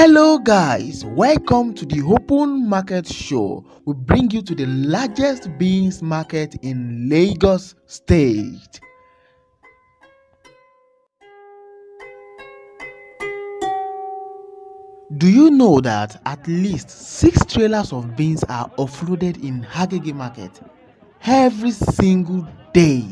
Hello, guys, welcome to the Open Market Show. We bring you to the largest beans market in Lagos State. Do you know that at least six trailers of beans are offloaded in Hagege Market every single day?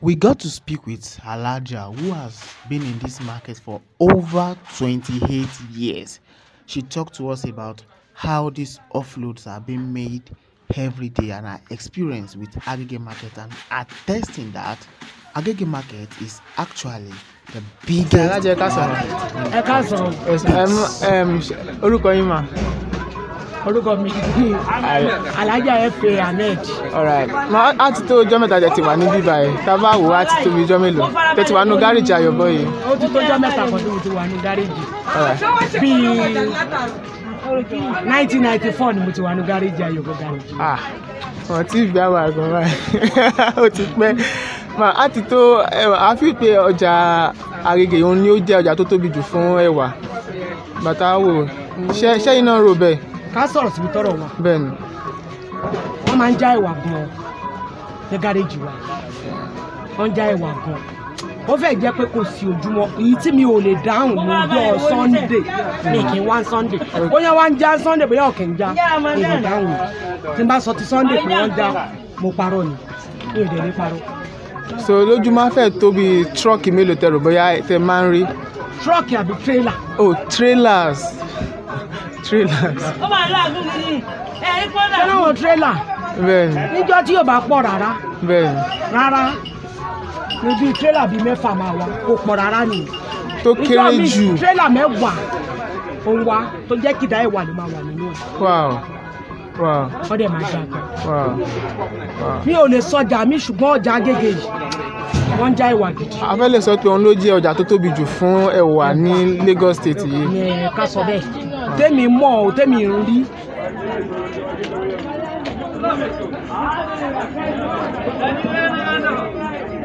We got to speak with Alaja, who has been in this market for over 28 years. She talked to us about how these offloads are being made every day and her experience with Agege Market and attesting that Agege Market is actually the biggest market ẹ káàsán orúkọ yín mà. orúkọ mi ni alájà fa ahmed. Alright ma á ti tó ọjọ́ mẹ́ta tẹ̀ ti wà ní bíbá ẹ̀ tá a bá wò ó á ti tó bí ọjọ́ mélòó? Tẹ̀ ti wà nínú gáréjì ayọ̀bọ yìí. ó ti tójọ́ mẹ́ta kan tó ti wà ní gáréjì. Bíi nineteen ninety four ni mo ti wà ní gáréjì ayọ̀bọ gáréjì. ah wọn tí ìgbà wà gan báyìí. Ó ti pẹ́. Á ti tó ẹwà á fi pé ọjà Agege òun ni ó jẹ́ ọjà tó tóbi jù fún ẹ̀wà. Bàtà wò ṣẹ́ ṣẹ́yìn náà rò bẹ́ẹ̀? Ká sọ̀rọ̀ síbi tọ́rọ̀ wọn. Bẹ́ẹ̀ ni. Wọ́n máa ń já ẹ̀wà gan ní gáréjì wa. Wọ́n ń já ẹ̀wà gan ó fẹ́ jẹ́ pé kò sí ojúmọ́. Èyí tí mi ò lè dáhùn ní ọjọ́ sunday. Mi kì í wá sunday. Bóyá wá ń já sunday bóyá ọ̀kẹ́ ń já. Mi lè dáhùn. Ní tí n bá sọ ti sunday pé wọ́n já mo parọ́ ni. Mi ò dẹ̀ ní parọ́. so lójúmọ́ fẹ́ tó bí tírọ́ọ̀kì mélòó tẹ rò bóyá tẹ máa ń rí? Tírọ́ọ̀kì àbí tírélà oh trailers. Trailers. Ṣé láwọn tírélà bẹ́ẹ̀ ni níjọ́ tí yóò bá pọ̀ rárá. Bẹ́ẹ̀ ni rárá níbi tírélà bíi mẹ́fà máa wá kò pọ̀ rárá nìyí. tó kéré Níjọ́ mi, jù. tírélà mẹ́wàá ó ń wá tó jẹ́ kìdá ẹ̀wà ló máa wà nínú ẹ̀. Wọ́n dẹ̀ máa wow. Wow. mi ò lè sọjà mi ṣùgbọ́n ọjà Agége yìí wọ́n ń já ẹ̀wà gidi. A fẹ́ lè sọ pé òun ló jẹ́ ọjà tó tóbi jù fún ẹ̀wà ní Lagos State yìí. Ní ká sọ bẹ́ẹ̀. Tèmi mọ̀ ọ́ tèmi ń rí